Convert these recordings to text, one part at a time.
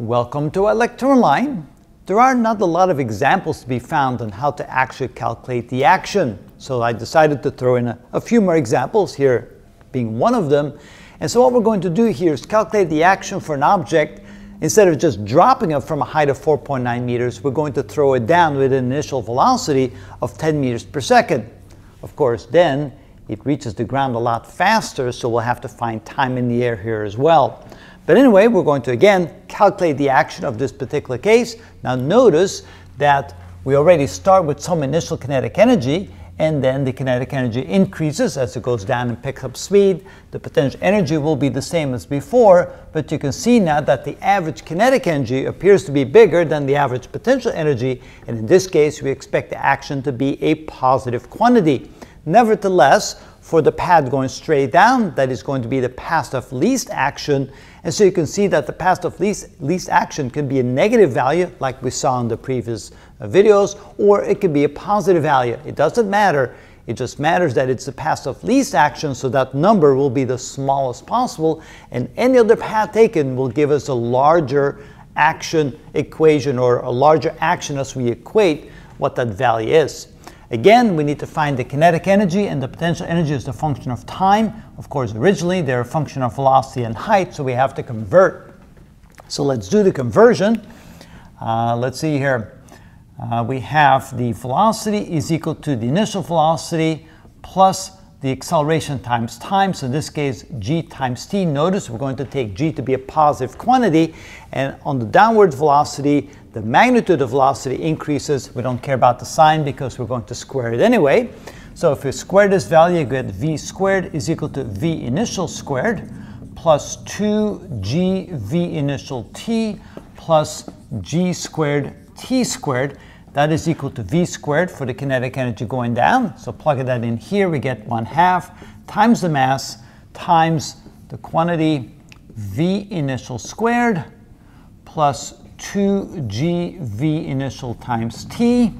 Welcome to ilectureonline. There are not a lot of examples to be found on how to actually calculate the action. So I decided to throw in a, a, few more examples here being one of them. And so what we're going to do here is calculate the action for an object. Instead of just dropping it from a height of 4.9 meters, we're going to throw it down with an initial velocity of 10 meters per second. Of course, then it reaches the ground a lot faster, so we'll have to find time in the air here as well. But anyway, we're going to again calculate the action of this particular case. Now notice that we already start with some initial kinetic energy and then the kinetic energy increases as it goes down and picks up speed. The potential energy will be the same as before, but you can see now that the average kinetic energy appears to be bigger than the average potential energy, and in this case we expect the action to be a positive quantity. Nevertheless, for the pad going straight down, that is going to be the path of least action. And so you can see that the path of least, least action can be a negative value, like we saw in the previous uh, videos, or it could be a positive value. It doesn't matter. It just matters that it's the path of least action, so that number will be the smallest possible, and any other path taken will give us a larger action equation or a larger action as we equate what that value is. Again, we need to find the kinetic energy and the potential energy is the function of time. Of course, originally they're a function of velocity and height, so we have to convert. So let's do the conversion. Uh, let's see here. Uh, we have the velocity is equal to the initial velocity plus the acceleration times time. So in this case, g times t. Notice we're going to take g to be a positive quantity. And on the downward velocity, the magnitude of velocity increases. We don't care about the sign because we're going to square it anyway. So if we square this value, you get v squared is equal to v initial squared plus 2g v initial t plus g squared t squared. That is equal to v squared for the kinetic energy going down. So plug that in here, we get 1 half times the mass times the quantity v initial squared plus 2gv initial times t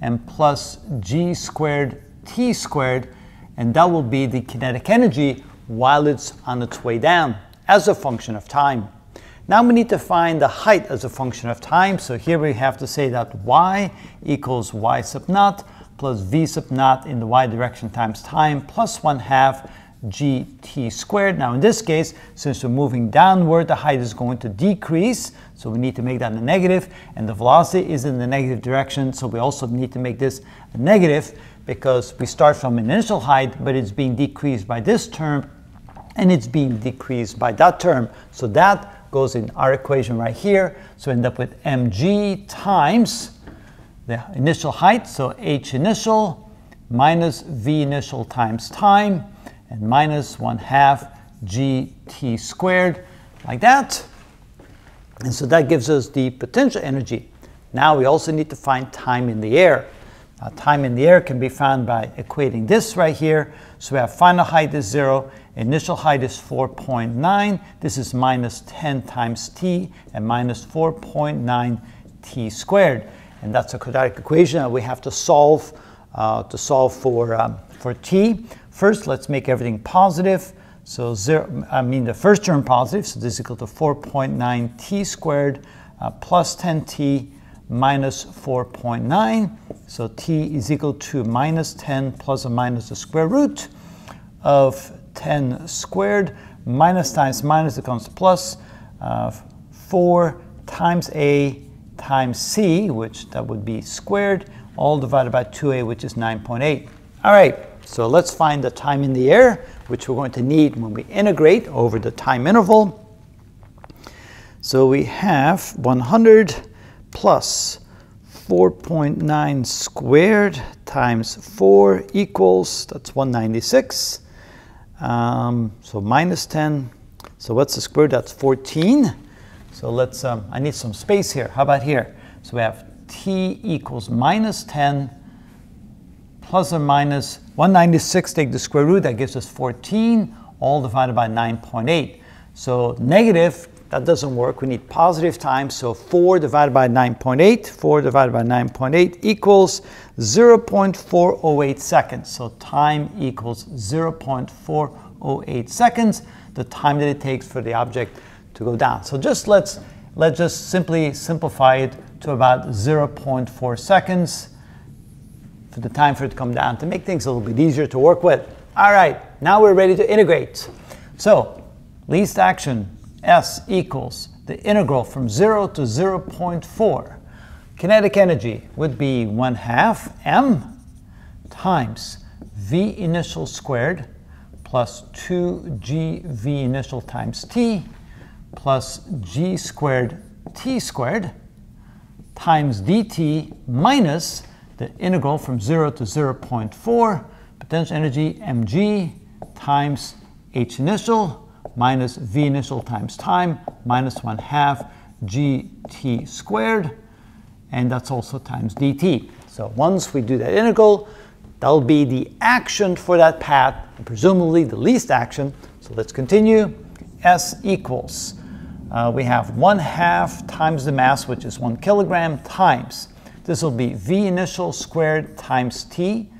and plus g squared t squared and that will be the kinetic energy while it's on its way down as a function of time. Now we need to find the height as a function of time. So here we have to say that y equals y sub naught plus v sub naught in the y direction times time plus 1 half gt squared. Now in this case, since we're moving downward, the height is going to decrease. So we need to make that a negative and the velocity is in the negative direction. So we also need to make this a negative because we start from an initial height, but it's being decreased by this term and it's being decreased by that term. So that goes in our equation right here. So we end up with mg times the initial height, so h initial minus v initial times time, and minus 1 half gt squared, like that. And so that gives us the potential energy. Now we also need to find time in the air. Now, time in the air can be found by equating this right here. So we have final height is 0, Initial height is 4.9. This is minus 10 times t and minus 4.9 t squared. And that's a quadratic equation that we have to solve uh, to solve for, um, for t. First, let's make everything positive. So zero, I mean the first term positive, so this is equal to 4.9 t squared uh, plus 10t minus 4.9. So t is equal to minus 10 plus or minus the square root of 10 squared, minus times minus becomes plus uh, 4 times a times c, which that would be squared, all divided by 2a, which is 9.8. All right, so let's find the time in the air, which we're going to need when we integrate over the time interval. So we have 100 plus 4.9 squared times 4 equals, that's 196. Um, so minus 10. So what's the square? That's 14. So let's, um, I need some space here. How about here? So we have t equals minus 10 plus or minus 196, take the square root, that gives us 14, all divided by 9.8. So negative that doesn't work. We need positive times. So 4 divided by 9.8, 4 divided by 9.8 equals 0.408 seconds. So time equals 0.408 seconds, the time that it takes for the object to go down. So just let's let's just simply simplify it to about 0.4 seconds for the time for it to come down to make things a little bit easier to work with. All right, now we're ready to integrate. So, least action, S equals the integral from 0 to 0.4. Kinetic energy would be 1 half m times v initial squared plus 2gv initial times t plus g squared t squared times dt minus the integral from 0 to 0.4 potential energy mg times h initial minus v initial times time minus 1 half gt squared and that's also times dt. So once we do that integral, that'll be the action for that path, and presumably the least action. So let's continue. S equals, uh, we have 1 half times the mass, which is 1 kilogram, times, this will be v initial squared times t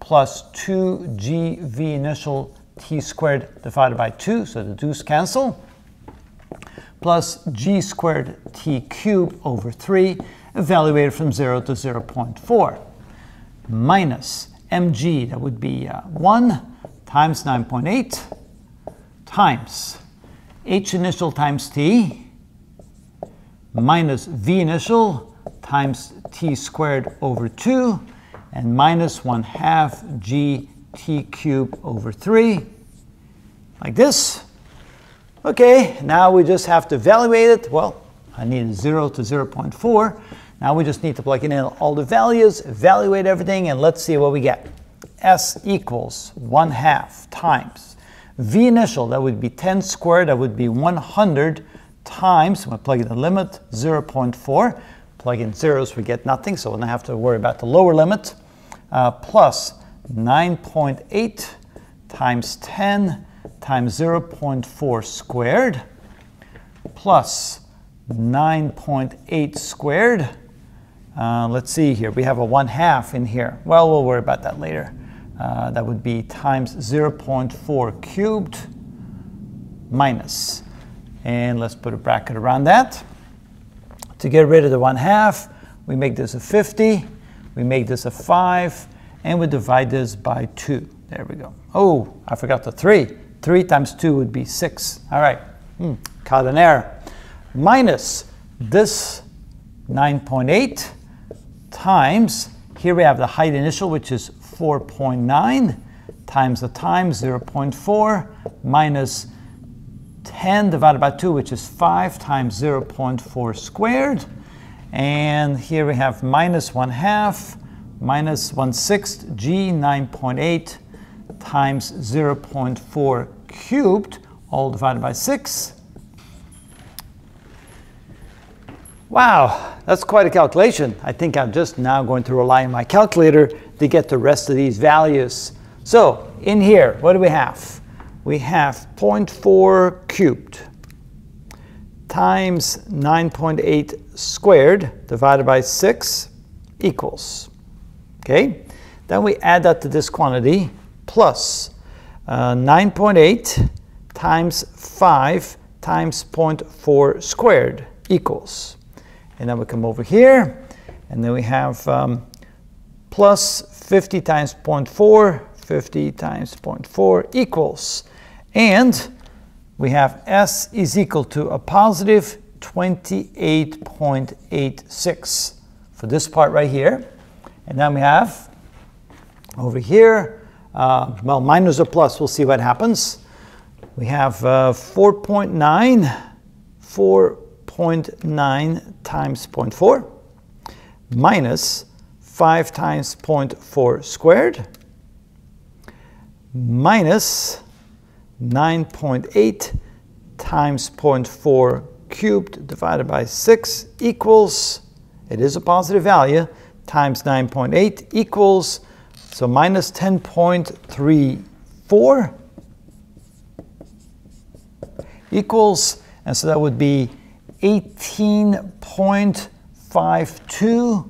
plus 2g v initial t squared divided by 2, so the 2's cancel, plus g squared t cubed over 3, evaluated from 0 to 0.4, minus mg, that would be uh, 1 times 9.8 times h initial times t minus v initial times t squared over 2 and minus 1 half g t cubed over 3, like this. Okay, now we just have to evaluate it. Well, I need 0 to 0.4. Now we just need to plug in all the values, evaluate everything, and let's see what we get. S equals 1 half times V initial, that would be 10 squared, that would be 100 times, we plug in the limit, 0.4. Plug in zeros, we get nothing, so we don't have to worry about the lower limit, uh, plus 9.8 times 10 times 0.4 squared plus 9.8 squared. Uh, let's see here, we have a 1 half in here. Well, we'll worry about that later. Uh, that would be times 0.4 cubed minus. And let's put a bracket around that. To get rid of the 1 half, we make this a 50, we make this a 5, and we divide this by 2. There we go. Oh, I forgot the 3. 3 times 2 would be 6. All right, hmm. caught an error. Minus this 9.8 times, here we have the height initial, which is 4.9, times the time, 0.4, minus 10 divided by 2, which is 5 times 0.4 squared. And here we have minus 1 half, minus 1 sixth, g 9.8 times 0.4 cubed, all divided by 6. Wow, that's quite a calculation. I think I'm just now going to rely on my calculator to get the rest of these values. So in here, what do we have? We have 0.4 cubed times 9.8 squared divided by 6 equals. Okay, then we add that to this quantity plus uh, 9.8 times 5 times 0.4 squared equals. And then we come over here, and then we have um, plus 50 times 0.4, 50 times 0.4 equals. And we have S is equal to a positive 28.86 for this part right here. And then we have over here, uh, well, minus or plus, we'll see what happens. We have uh, 4.9, 4.9 times 0.4 minus 5 times 0.4 squared minus 9.8 times 0.4 cubed divided by 6 equals, it is a positive value, times 9.8 equals, so minus 10.34 equals, and so that would be 18.52,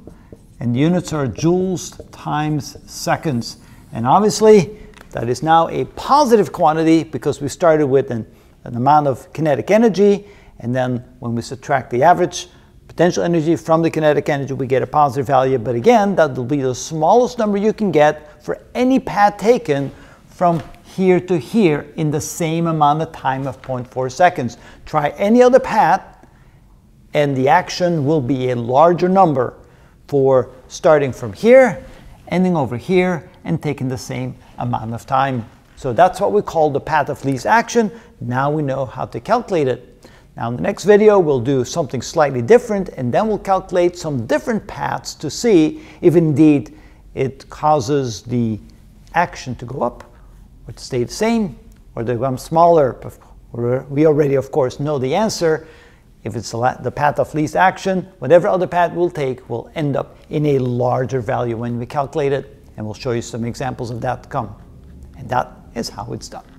and units are joules times seconds. And obviously, that is now a positive quantity because we started with an, an amount of kinetic energy, and then when we subtract the average potential energy from the kinetic energy, we get a positive value. But again, that will be the smallest number you can get for any path taken from here to here in the same amount of time of 0.4 seconds. Try any other path, and the action will be a larger number for starting from here, ending over here, and taking the same amount of time. So that's what we call the path of least action. Now we know how to calculate it. Now in the next video, we'll do something slightly different and then we'll calculate some different paths to see if indeed it causes the action to go up or to stay the same or to become smaller. We already, of course, know the answer. If it's the path of least action, whatever other path we'll take will end up in a larger value when we calculate it. And we'll show you some examples of that to come. And that is how it's done.